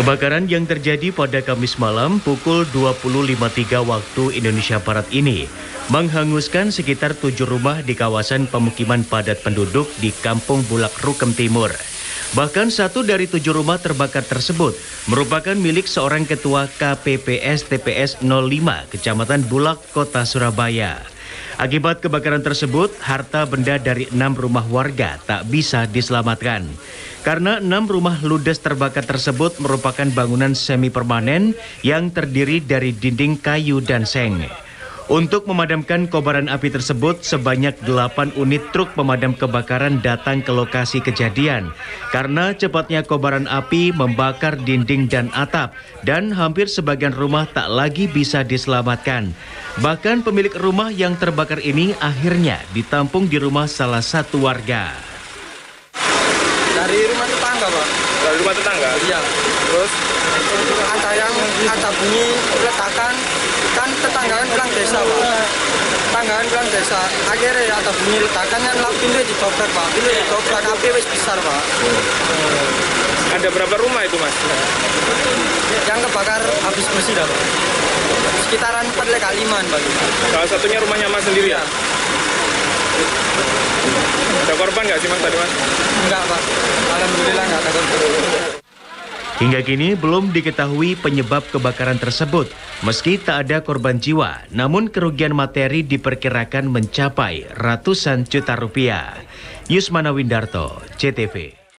Kebakaran yang terjadi pada Kamis malam pukul 20.53 waktu Indonesia Barat ini menghanguskan sekitar tujuh rumah di kawasan pemukiman padat penduduk di Kampung Bulak Rukem Timur. Bahkan satu dari tujuh rumah terbakar tersebut merupakan milik seorang ketua KPPS TPS 05 Kecamatan Bulak, Kota Surabaya. Akibat kebakaran tersebut, harta benda dari enam rumah warga tak bisa diselamatkan. Karena enam rumah ludes terbakar tersebut merupakan bangunan semi permanen yang terdiri dari dinding kayu dan seng. Untuk memadamkan kobaran api tersebut, sebanyak 8 unit truk pemadam kebakaran datang ke lokasi kejadian. Karena cepatnya kobaran api membakar dinding dan atap, dan hampir sebagian rumah tak lagi bisa diselamatkan. Bahkan pemilik rumah yang terbakar ini akhirnya ditampung di rumah salah satu warga. Dari rumah tetangga, Pak. Dari rumah tetangga? Iya. Terus Ada yang ada bunyi letakan, kan tetangga kan pulang desa, Pak. Tetangga kan pulang desa. Akhirnya ya ada bunyi letakan kan lah pintu didobrak, Pak. Pintu didobrak, api wis besar, Pak. ada berapa rumah itu mas? Yang kebakar habis bersih dah, Pak. Sekitaran 4 lekaliman, Pak. Salah satunya rumahnya mas sendiri ya? Ada korban nggak sih mas tadi mas? Enggak, Pak. Alhamdulillah enggak ada korban. Hingga kini belum diketahui penyebab kebakaran tersebut. Meski tak ada korban jiwa, namun kerugian materi diperkirakan mencapai ratusan juta rupiah. Yusmana Windarto, CTV.